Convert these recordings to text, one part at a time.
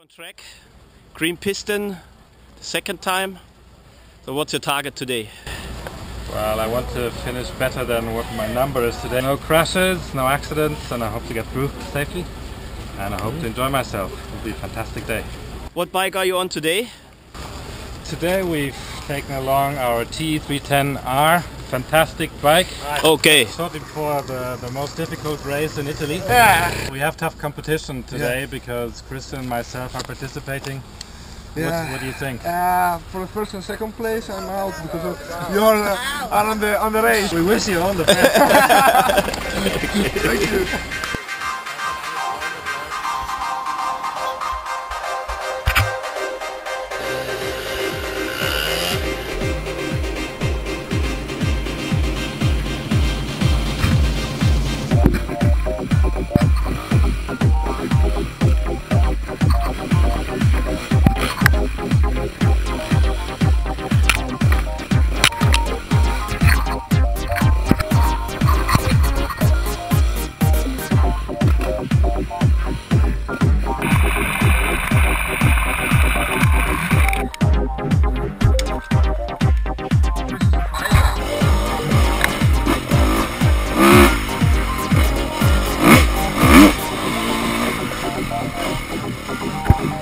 on track, green piston, the second time. So what's your target today? Well, I want to finish better than what my number is today. No crashes, no accidents, and I hope to get through safely. And I hope to enjoy myself. It'll be a fantastic day. What bike are you on today? Today we've taken along our TE310R, fantastic bike. Okay. Sorting for the, the most difficult race in Italy. Yeah. We have tough competition today because Christian and myself are participating. Yeah. What, what do you think? Uh, for the first and second place, I'm out because of you're uh, are on the on the race. We wish you all the best. Thank you.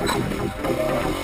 Okay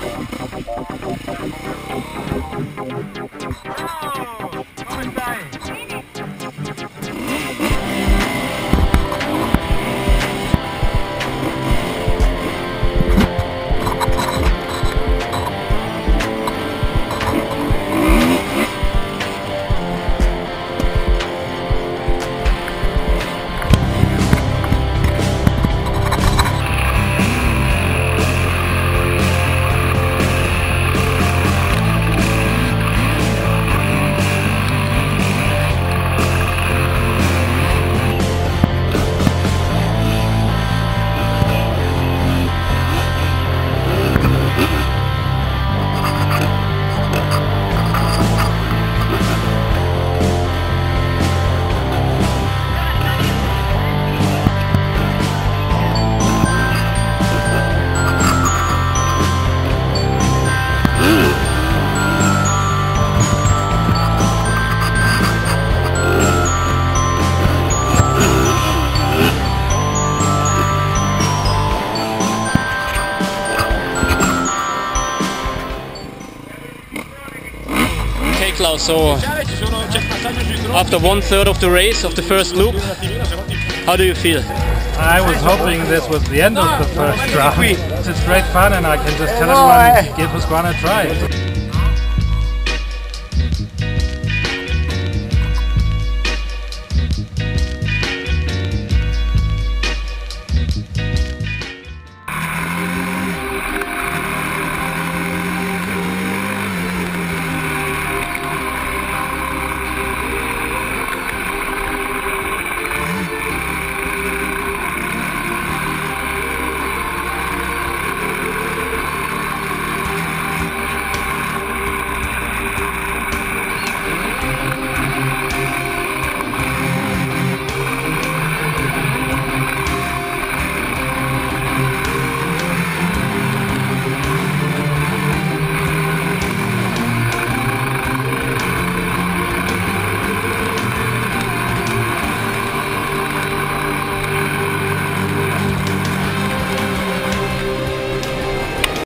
Klaus, so after one third of the race, of the first loop, how do you feel? I was hoping this was the end of the first round. It's great fun and I can just tell everyone give Husqvarna a try.